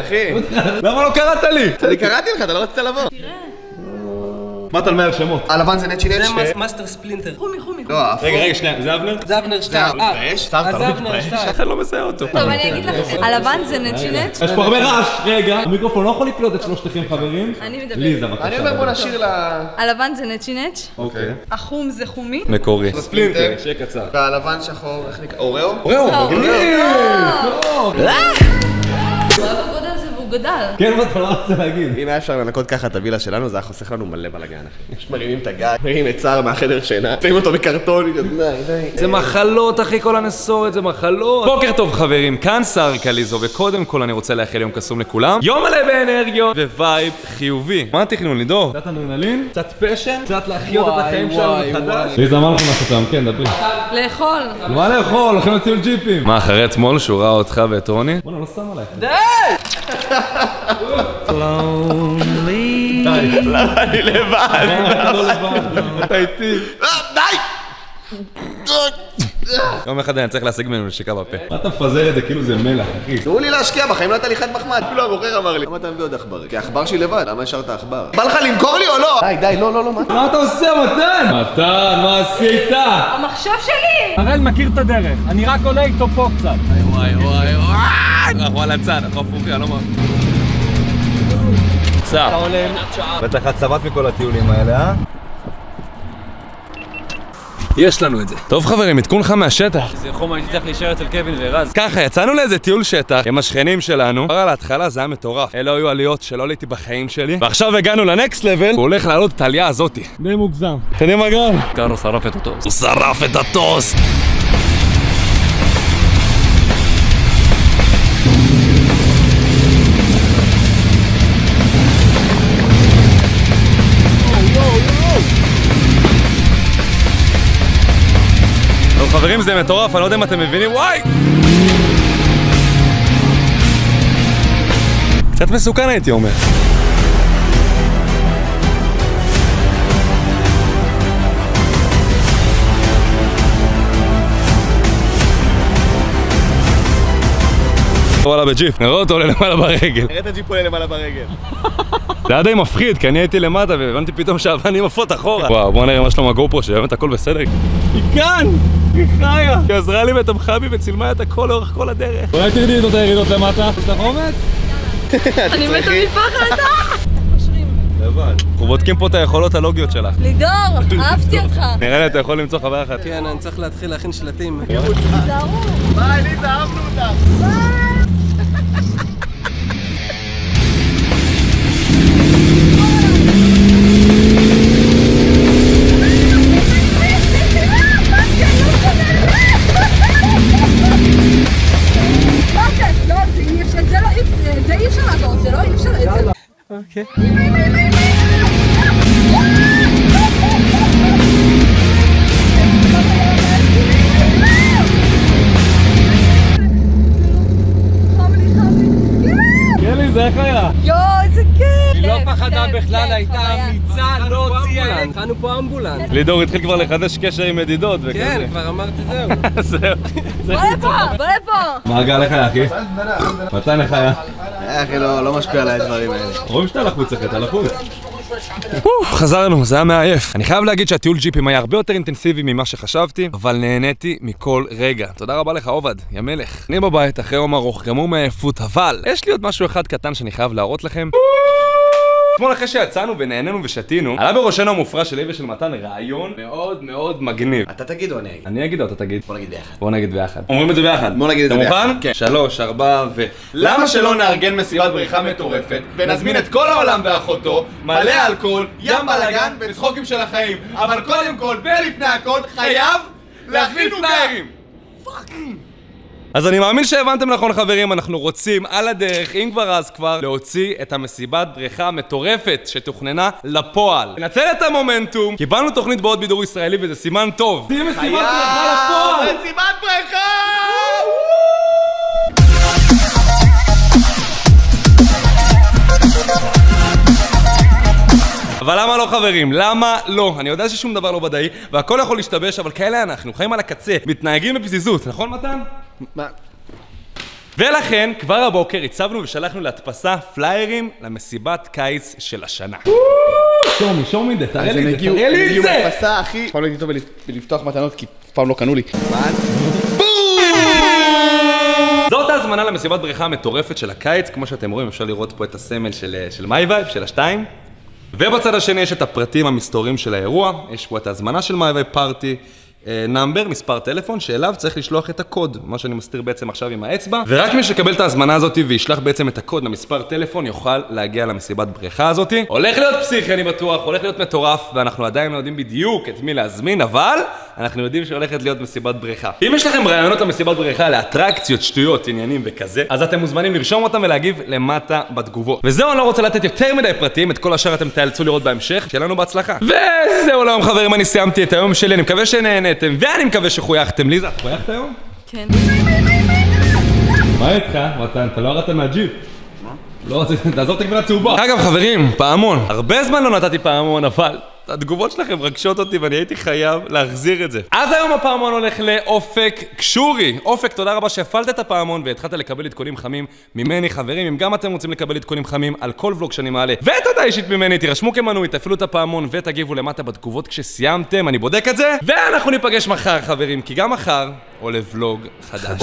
אחי. למה לא קראת לי? אני קראתי לך, אתה לא רצית לבוא. אמרת על 100 שמות. הלבן זה נצ'י נצ'י. זה מאסטר ספלינטר. חומי חומי. לא, האפור. רגע, רגע, שנייה, זה אבנר? זה אבנר זה? סתם, אתה אז לא אבנר? שטייל. לכן לא מזהה אותו. טוב, אני אגיד לכם, הלבן זה נצ'ינץ', יש פה הרבה רעש. רגע, המיקרופון לא יכול לקלוט את שלושתכם חברים. אני מדברת. ליזה, בבקשה. אני אומר בוא נשאיר ל... הלבן זה נצ'ינץ', אוקיי. החום זה חומי, מקורי. ספלינטר. שיהיה קצר. והלבן שחור, איך נקרא? אוריאו? אוריאו, היה גדל. כן, מה אתה לא רוצה להגיד? אם היה אפשר לנקות ככה את הווילה שלנו, זה היה חוסך לנו מלא בלאגן, אחי. פשוט מרימים את הגג, מרימים את סער מהחדר שינה, שמים אותו בקרטון. זה מחלות, אחי, כל הנסורת זה מחלות. בוקר טוב, חברים, כאן שר קליזו, וקודם כל אני רוצה לאחל יום קסום לכולם. יום מלא באנרגיות ו vibe חיובי. מה התכנון, לידור? קצת אדרנלין? קצת passion? קצת להחיות את החיים שלנו מחדש? ליזה, מה אנחנו נעשות היום? כן, דברי. לאכול. מה לאכול? הולכים לטיול ג'יפים. מה, אחרי אתמול שהוא ראה אותך ואת רוני? בוא'נה, לא שם עלייך. די! למה אני לבד? אתה איתי. אה, די! יום אחד אני צריך להשיג ממנו נשיקה בפה. מה אתה מפזר את זה כאילו זה מלח, אחי? תנו לי להשקיע בחיים, לא הייתה לי חד מחמד. אפילו המוכר אמר לי, למה אתה מביא עוד עכבר? כי העכבר שלי לבד, למה השארת עכבר? בא לך למכור לי או לא? די, די, לא, לא, לא, מה? מה אתה עושה, מתן? מתן, מה עשית? המחשב שלי! הראל מכיר את הדרך, אני רק עולה איתו פה קצת. וואי וואי וואי. אנחנו על הצד, אנחנו הפוכים, אני לא מאמין. סע. בטח את שבעת מכל הטיולים האלה, אה? יש לנו את זה. טוב חברים, עדכון לך מהשטח. זה חום הייתי צריך להישאר אצל קווין ורז. ככה, יצאנו לאיזה טיול שטח עם השכנים שלנו. כבר על ההתחלה זה היה מטורף. אלה היו עליות שלא עליתי בחיים שלי. ועכשיו הגענו לנקסט לבל, הוא הולך לעלות את העלייה הזאתי. די מוגזם. קדימה גל. קארו שרף את אותו. הוא שרף את הטוסט! חברים זה מטורף, אני לא יודע אם אתם מבינים, וואי! קצת מסוכן הייתי אומר. וואלה בג'יפ, נראה אותו עולה למעלה ברגל. תראה את הג'יפ עולה למעלה ברגל. זה היה די מפחיד, כי אני הייתי למטה והבנתי פתאום שהאבנים עפות אחורה. וואו, בוא נראה מה שלום הגופרו, שבאמת הכל בסדר. היא כאן! היא חיה! היא עזרה לי ותמכה בי וצילמה את הכל לאורך כל הדרך. אולי תרדי את הירידות למטה. יש לך אומץ? אני מתה מפחד. לבד. אנחנו בודקים פה את היכולות הלוגיות שלך. לידור, אהבתי אותך. נראה לי אתה יכול למצוא חוויה אחת. כן, אני צריך להתחיל להכין שלטים. תיזהרו. ביי, ליזה, אהבנו אותך. זה אי אפשר לעבור, זה לא אי אפשר, זה לא. אלי, זה איך היא לא פחדה בכלל, הייתה. אמיצה, לא הוציאה את... הכנו פה אמבולנס. לידור התחיל כבר לחדש קשר עם ידידות וכזה. כן, כבר אמרתי זהו. זהו. בוא לפה, בוא לפה! מה גל לך אחי? מתן איך היה? אה, אחי, לא לא משפיע עליי הדברים האלה. רואים שאתה לחוץ אחי, אתה לחוץ. חזרנו, זה היה מעייף. אני חייב להגיד שהטיול ג'יפים היה הרבה יותר אינטנסיבי ממה שחשבתי, אבל נהניתי מכל רגע. תודה רבה לך עובד, יא מלך. אני בבית אחרי יום ארוך, גמור מעייפות, אבל יש לי עוד משהו אחד קטן שאני חייב להראות לכם. אתמול אחרי שיצאנו ונהנינו ושתינו, עלה בראשנו המופרע שלי ושל מתן רעיון מאוד מאוד מגניב. אתה תגיד או אני אגיד? אני אגיד או אתה תגיד? בוא נגיד ביחד. בוא נגיד ביחד. אומרים את זה ביחד. בוא נגיד את זה אתה ביחד. מוכן? כן. שלוש, ארבע ו... למה שלא נארגן מסיבת בריחה מטורפת ונזמין את כל העולם ואחותו, מלא אלכוהול, ים בלאגן וצחוקים של החיים. אבל קודם כל ולפני הכל חייב להכין פליירים! אז אני מאמין שהבנתם נכון חברים, אנחנו רוצים על הדרך, אם כבר אז כבר, להוציא את המסיבת בריכה המטורפת שתוכננה לפועל. ננצל את המומנטום, קיבלנו תוכנית בעוד בידור ישראלי וזה סימן טוב. תהיה מסיבת בריכה לפועל! מסיבת בריכה! אבל למה לא חברים? למה לא? אני יודע ששום דבר לא ודאי, והכל יכול להשתבש, אבל כאלה אנחנו, חיים על הקצה, מתנהגים בפזיזות, נכון מתן? מה? ולכן, כבר הבוקר הצבנו ושלחנו להדפסה פליירים למסיבת קיץ של השנה. שומי, שומי, תראה הם לי את זה, הגיעו, תראה הם לי את הגיעו זה! בהדפסה, אחי. אף פעם לא הייתי טוב בלפ- בלפתוח מתנות, כי אף פעם לא קנו לי. זאת ההזמנה למסיבת בריכה המטורפת של הקיץ, כמו שאתם רואים, אפשר לראות פה את הסמל של, של My Vibe, של השתיים. ובצד השני יש את הפרטים המסתוריים של האירוע, יש פה את ההזמנה של My Vibe party. number, מספר טלפון, שאליו צריך לשלוח את הקוד, מה שאני מסתיר בעצם עכשיו עם האצבע, ורק מי שיקבל את ההזמנה הזאת וישלח בעצם את הקוד למספר טלפון יוכל להגיע למסיבת בריכה הזאת. הולך להיות פסיכי אני בטוח, הולך להיות מטורף, ואנחנו עדיין לא יודעים בדיוק את מי להזמין, אבל אנחנו יודעים שהולכת להיות מסיבת בריכה. אם יש לכם רעיונות למסיבת בריכה, לאטרקציות, שטויות, עניינים וכזה, אז אתם מוזמנים לרשום אותם ולהגיב למטה בתגובות. וזהו, אני לא רוצה לתת יותר מדי פרטים, את כל השאר אתם תאלצו לראות בהמשך, שיהיה לנו בהצלחה. וזהו להיום חברים, אני סיימתי את היום שלי, אני מקווה שנהנתם, ואני מקווה שחייכתם. ליזה, את חייכת היום? כן. מה איתך, מתן? אתה לא ירדת מהג'יפ. לא רציתי, תעזוב את הגבינה צהובה. אגב, חברים, פעמון. הרבה זמן לא נתתי פעמון, אבל התגובות שלכם רגשות אותי ואני הייתי חייב להחזיר את זה. אז היום הפעמון הולך לאופק קשורי. אופק, תודה רבה שהפעלת את הפעמון והתחלת לקבל עדכונים חמים ממני, חברים. אם גם אתם רוצים לקבל עדכונים חמים על כל ולוג שאני מעלה, ותודה אישית ממני, תירשמו כמנוי, תפעילו את הפעמון ותגיבו למטה בתגובות כשסיימתם, אני בודק את זה. ואנחנו ניפגש מחר, חברים, כי גם מחר עולה ולוג חדש.